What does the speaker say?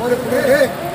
और एक